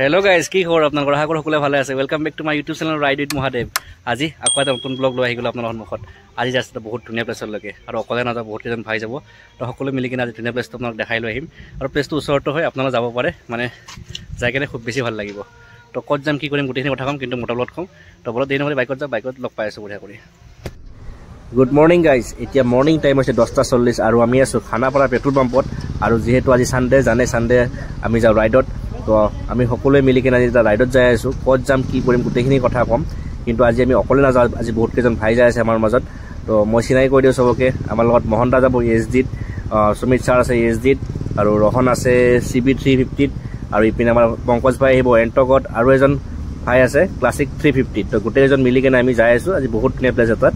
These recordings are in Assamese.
হেল্ল' গাইজ কি খবৰ? আপোনালোকৰ আশা কৰোঁ সকলোৱে ভালে আছে। Welcome back to my YouTube channel ride with Mahadev আজি আকৌ এটা নতুন ব্লগ লৈ আহি গ'লোঁ আপোনাৰ সন্মুখত। আজি জাষ্ট এটা বহুত ধুনীয়া প্লেচলৈকে আৰু অকলে নাযাওঁ বহুত কেইজন ভাই যাব। তো সকলোৱে মিলি কিনে আজি ধুনীয়া প্লেচটো আপোনাক দেখাই লৈ আহিম। আৰু প্লেচটো ওচৰতো হয় আপোনালোক যাব পাৰে। মানে যাই কিনে খুব বেছি ভাল লাগিব। তো ক'ত যাম কি কৰিম গোটেইখিনি কথা ক'ম কিন্তু মোটাৰ লগত কওঁ তো বলত দেৰি নহ'লে বাইকত যাম বাইকত লগ পাই আছোঁ বঢ়িয়া কৰি। গুড মৰ্ণিং গাইজ এতিয়া মৰ্ণিং টাইম হৈছে দহটা চল্লিছ আৰু আমি আছোঁ খানাপাৰা পেট্ৰল পাম্পত। আৰু যিহেতু আজি ছানডে জানে ছানডে আমি যাওঁ ৰাইডত। তো আমি সকলোৱে মিলি কিনে আজি এটা ৰাইডত যাই আছোঁ। ক'ত যাম কি কৰিম গোটেইখিনি কথা ক'ম। কিন্তু আজি আমি অকলে নাযাওঁ আজি বহুত কেইজন ভাই যাই আছে আমাৰ মাজত। তো মই চিনাকি কৰি দিওঁ চবকে। আমাৰ লগত মোহন দা যাব এইচ ডিত সুমিত ছাৰ আছে এইচ ডিত আৰু ৰহন আছে চি বি থ্ৰী ফিফটিত আৰু ইপিনে আমাৰ পংকজ ভাই আহিব এণ্টকত আৰু এজন ভাই আছে ক্লাছিক থ্ৰী ফিফটিত তো গোটেইকেইজন মিলি কিনে আমি যাই আছোঁ। আজি বহুত ধুনীয়া প্লেচ এটাত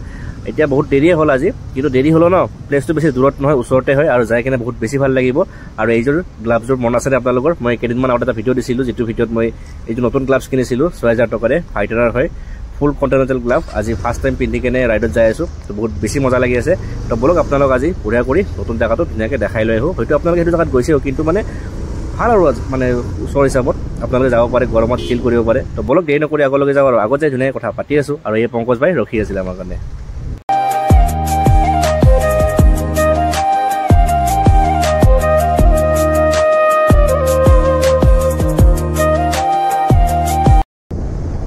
এতিয়া বহুত দেৰিয়ে হ'ল আজি কিন্তু দেৰি হ'লেও ন প্লেচটো বেছি দূৰত নহয় ওচৰতে হয় আৰু যাই কিনে বহুত বেছি ভাল লাগিব। আৰু এইযোৰ গ্লাভছযোৰ মন আছেনে আপোনালোকৰ মই কেইদিনমান আগত এটা ভিডিঅ' দিছিলোঁ যিটো ভিডিঅ'ত মই এইটো নতুন গ্লাভছ কিনিছিলোঁ ছয় হাজাৰ টকাৰে ফাইটাৰৰ হয় ফুল কণ্টিনেণ্টেল গ্লাভ আজি ফাৰ্ষ্ট টাইম পিন্ধি কিনে ৰাইডত যাই আছোঁ তো বহুত বেছি মজা লাগি আছে। তো বলক আপোনালোক আজি বঢ়িয়া কৰি নতুন জেগাটো ধুনীয়াকৈ দেখাই লৈ আহোঁ। হয়তো আপোনালোকে সেইটো জেগাত গৈছেও কিন্তু মানে ভাল আৰু মানে ওচৰ হিচাপত আপোনালোকে যাব পাৰে গৰমত চিল কৰিব পাৰে। তো বলক দেৰি নকৰি আগলৈকে যাওঁ আৰু আগত যাই ধুনীয়াকৈ কথা পাতি আছোঁ আৰু এই পংকজ ভাই ৰখি আছিলে আমাৰ কাৰণে।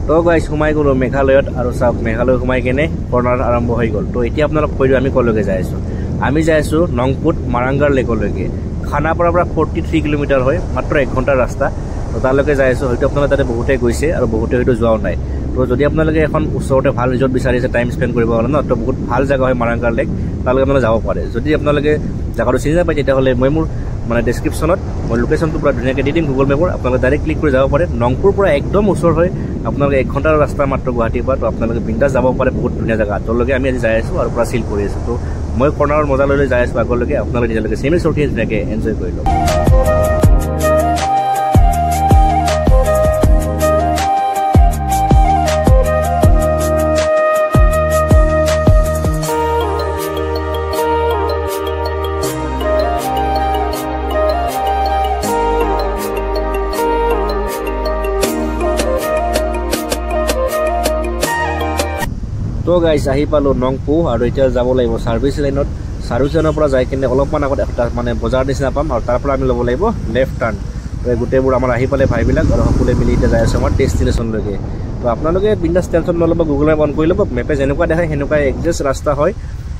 তো গাইজ সোমাই গ'লোঁ মেঘালয়ত আৰু চাওক মেঘালয় সোমাই কেনে কৰ্ণাৰ আৰম্ভ হৈ গ'ল। তো এতিয়া আপোনালোক কৈ দিওঁ আমি ক'লৈকে যাই আছোঁ। আমি যাই আছোঁ নংপুত মাৰাংগাৰ লেকলৈকে। খানাপাৰাৰ পৰা ফৰ্টি থ্ৰী কিলোমিটাৰ হয় মাত্ৰ এক ঘণ্টাৰ ৰাস্তা। তো তালৈকে যাই আছোঁ। হয়তো আপোনালোকে তাতে বহুতে গৈছে আৰু বহুতে হয়তো যোৱাও নাই। তো যদি আপোনালোকে এখন ওচৰতে ভাল ৰিজৰ্ট বিচাৰিছে টাইম স্পেণ্ড কৰিব কাৰণে ন তো বহুত ভাল জেগা হয় মাৰাংগাৰ লেক। তালৈকে আপোনালোকে যাব পাৰে। যদি আপোনালোকে জেগাটো চিনি নাপায় তেতিয়াহ'লে মই মোৰ মানে ডেছক্ৰিপশ্যনত মই লোকেশ্যনটো পূৰা ধুনীয়াকৈ দি দিম গুগল মেপৰ আপোনালোকে ডাইৰেক্ট ক্লিক কৰি যাব পাৰে। নংপুৰ পৰা একদম ওচৰ হয় আপোনালোকে এক ঘণ্টাৰ ৰাস্তা মাত্ৰ গুৱাহাটীৰ পৰা তো আপোনালোকে বিন্দাছ যাব পাৰে বহুত ধুনীয়া জেগা। য'লৈকে আমি আজি যাই আছোঁ আৰু পূৰা চিল কৰি আছোঁ। তো মই কৰ্ণাৰৰ মজা লৈ যাই আছোঁ আগলৈকে। আপোনালোকে তেতিয়ালৈকে চেমি চৰ্টি ধুনীয়াকৈ এনজয় কৰি লওক। তো গাইছ আহি পালোঁ নংপু আৰু এতিয়া যাব লাগিব ছাৰ্ভিচ লাইনত ছাৰ্ভিচ লাইনৰ পৰা যাই কিনে অলপমান আগত এটা মানে বজাৰ নিচিনা পাম আৰু তাৰ পৰা আমি ল'ব লাগিব লেফ্ট টাৰ্ণ তো গোটেইবোৰ আমাৰ আহি পালে ভাইবিলাক আৰু সকলোৱে মিলি এতিয়া যাই আছে আমাৰ ডেষ্টিনেশ্যনলৈকে তো আপোনালোকে বিন্দাছ টেনশ্যন নল'ব গুগল মেপ অন কৰি ল'ব মেপে যেনেকুৱা দেখায় সেনেকুৱা একজেষ্ট ৰাস্তা হয়।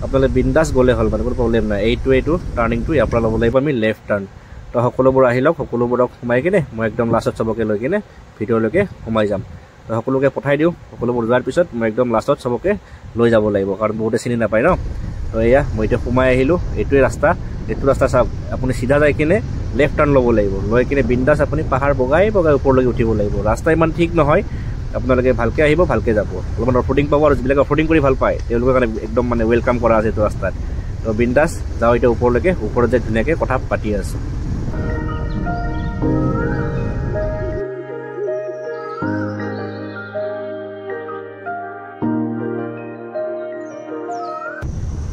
আপোনালোকে বিন্দাছ গ'লে হ'ল মানে কোনো প্ৰব্লেম নাই। এইটো এইটো টাৰ্ণিংটো ইয়াৰ পৰা ল'ব লাগিব আমি লেফ্ট টাৰ্ণ তো সকলোবোৰ আহি লওক সকলোবোৰক সোমাই কিনে মই একদম লাষ্টত চবকে লৈ কিনে ভিতৰলৈকে সোমাই যাম। সকলোকে পঠাই দিওঁ। সকলোবোৰ যোৱাৰ পিছত মই একদম লাষ্টত চবকে লৈ যাব লাগিব কাৰণ বহুতে চিনি নাপায় ন? তো এয়া মই এতিয়া সোমাই আহিলোঁ। এইটোৱে ৰাস্তা। এইটো ৰাস্তা চাওক আপুনি চিধা যাই কিনে লেফ্ট টাৰ্ণ ল'ব লাগিব। লৈ কিনে বিন্দাছ আপুনি পাহাৰ বগাই বগাই ওপৰলৈকে উঠিব লাগিব। ৰাস্তা ইমান ঠিক নহয়। আপোনালোকে ভালকৈ আহিব ভালকৈ যাব। অলপমান অফৰোডিং পাব আৰু যিবিলাকে অফৰোডিং কৰি ভাল পায় তেওঁলোকৰ কাৰণে একদম মানে ৱেলকাম কৰা আছে এইটো ৰাস্তাত। তো বিন্দাছ যাওঁ এতিয়া ওপৰলৈকে। ওপৰত যাই ধুনীয়াকৈ কথা পাতি আছোঁ।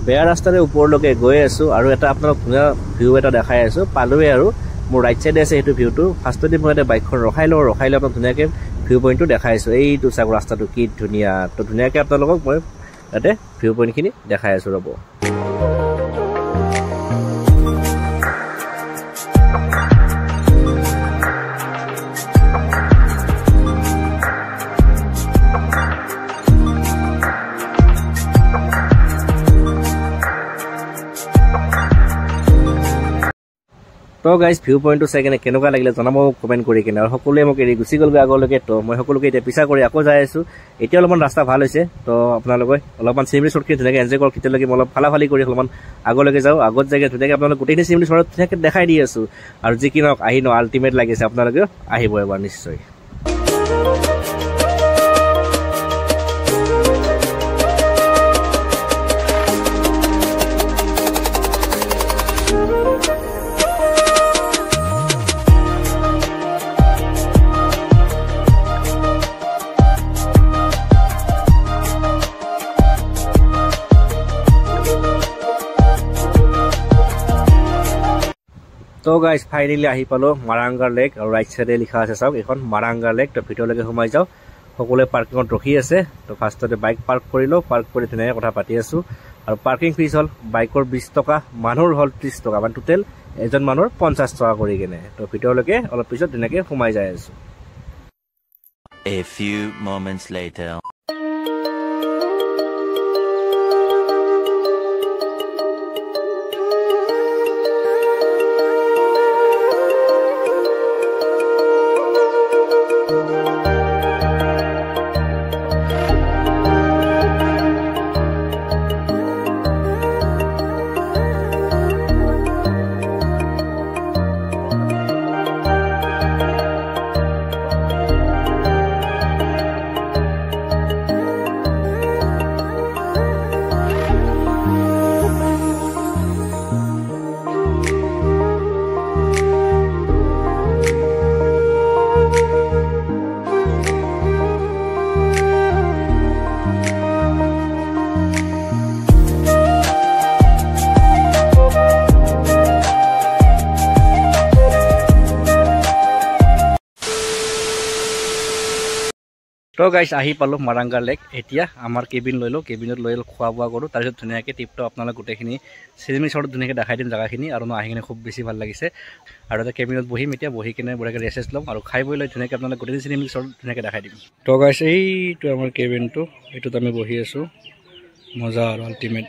বেয়া ৰাস্তাৰে ওপৰলৈকে গৈ আছোঁ আৰু এটা আপোনাক ধুনীয়া ভিউ এটা দেখাই আছোঁ। পালোৱে আৰু। মোৰ ৰাইট চাইডে আছে সেইটো ভিউটো ফাৰ্ষ্টতে মই ইয়াতে বাইকখন ৰখাই লওঁ ৰখাই লৈ আপোনাক ধুনীয়াকৈ ভিউ পইণ্টটো দেখাই আছোঁ। এইটো চাওক ৰাস্তাটো কি ধুনীয়া। তো ধুনীয়াকৈ আপোনালোকক মই ইয়াতে ভিউ পইণ্টখিনি দেখাই আছোঁ ৰ'ব। তো গাইজ ভিউ পইণ্টটো চাই কিনে কেনেকুৱা লাগিলে জনাব মোক কমেণ্ট কৰি কিনে আৰু সকলোৱে মোক এৰি গুচি গ'লগৈ আগলৈকে তো মই সকলোকে এতিয়া পিছা কৰি আকৌ যাই আছোঁ এতিয়া অলপমান ৰাস্তা ভাল হৈছে তো আপোনালোকে অলপমান চিমৰি চৰ্টখিনি ধুনীয়াকৈ এনজয় কৰক তেতিয়ালৈকে মই অলপ ফালাফালি কৰি অলপমান আগলৈকে যাওঁ আগত যাই ধুনীয়াকৈ আপোনালোকে গোটেইখিনি চিমৰি চৰ্টত ধুনীয়াকৈ দেখাই দি আছোঁ আৰু যি কি নহওক আহি ন আল্টিমেট লাগিছে আপোনালোকেও আহিব এবাৰ নিশ্চয় তো গাইজ ফাইনেলি আহি পালোঁ মাৰাংগাৰ লেক আৰু ৰাইট চাইডে লিখা আছে চাওক এইখন মাৰাংগাৰ লেক তো ভিতৰলৈকে সোমাই যাওঁ। সকলোৱে পাৰ্কিঙত ৰখি আছে তো ফাৰ্ষ্টতে বাইক পাৰ্ক কৰি লওঁ পাৰ্ক কৰি ধুনীয়াকৈ কথা পাতি আছোঁ। আৰু পাৰ্কিং ফিজ হ'ল বাইকৰ বিছ টকা মানুহৰ হ'ল ত্ৰিছ টকা মানে টোটেল এজন মানুহৰ পঞ্চাছ টকা কৰি কেনে। তো ভিতৰলৈকে অলপ পিছত ধুনীয়াকৈ সোমাই যাই আছোঁ। A few moments later. তো গাইছ আহি পালোঁ মাৰাংগাৰ লেক। এতিয়া আমাৰ কেবিন লৈ লওঁ। কেবিনত লৈ খোৱা বোৱা কৰোঁ। তাৰপিছত ধুনীয়াকৈ টিপটো আপোনালোক গোটেইখিনি চিনেমি শ্বৰ্টত ধুনীয়াকৈ দেখাই দিম জেগাখিনি আৰু মই আহি কিনে খুব বেছি ভাল লাগিছে। আৰু এটা কেবিনত বহিম। এতিয়া বহি কিনে বঢ়িয়াকৈ ৰেচেছ ল'ম আৰু খাই বৈ লৈ ধুনীয়াকৈ আপোনালোক গোটেই চিনেমি শ্বৰ্ট ধুনীয়াকৈ দেখাই দিম। তো গাইছ এইটো আমাৰ কেবিনটো। এইটোত আমি বহি আছোঁ। মজা আৰু আল্টিমেট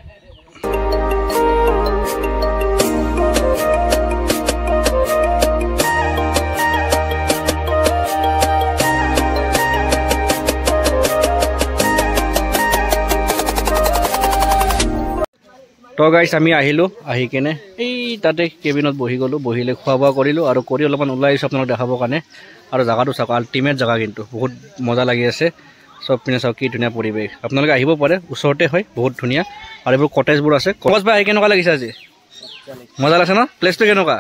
তো গাইছ আমি আহিলোঁ আহি কেনে এই তাতে কেবিনত বহি গ'লোঁ বহিলে খোৱা বোৱা কৰিলোঁ আৰু কৰি অলপমান ওলাই আহিছোঁ আপোনালোক দেখাবৰ কাৰণে। আৰু জেগাটো চাওক আল্টিমেট জেগা কিন্তু বহুত মজা লাগি আছে। চব পিনে চাওক কি ধুনীয়া পৰিৱেশ। আপোনালোকে আহিব পাৰে ওচৰতে হয় বহুত ধুনীয়া। আৰু এইবোৰ কটেজবোৰ আছে। কটেজ বা আহি কেনেকুৱা লাগিছে আজি? মজা লাগিছে ন? প্লেচটো কেনেকুৱা?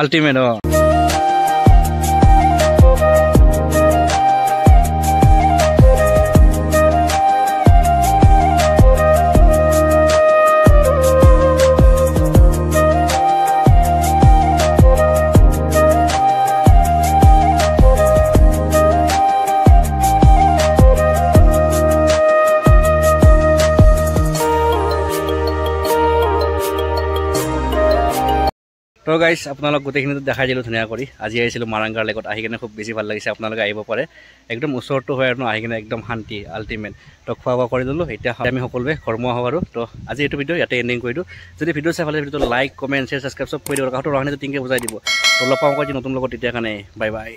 আল্টিমেট অঁ। তো গাইছ আপোনালোক গোটেইখিনিতো দেখাই দিলোঁ ধুনীয়া কৰি। আজি আহিছিলোঁ মাৰাংগাৰ লেকত আহি কিনে খুব বেছি ভাল লাগিছে আপোনালোকে আহিব পাৰে। একদম ওচৰতো হয় আৰু আহি কিনে একদম শান্তি আল্টিমেট তো খোৱা বোৱা কৰি দিলোঁ এতিয়া আমি সকলোৱে কৰ্ম হওঁ আৰু। তো আজি এইটো ভিডিঅ' ইয়াতে এণ্ডিং কৰি দিওঁ। যদি ভিডিঅ' চাই ভালে ভিডিঅ'টো লাইক কমেণ্ট শ্বেয়াৰ ছাবস্ক্ৰাইব চব কৰি দিব। কাষতো ৰহানিটো টিংকে বুজাই দিব। তো লগ পাওঁ কয় নতুন লগত তেতিয়া কাৰণে বাই বাই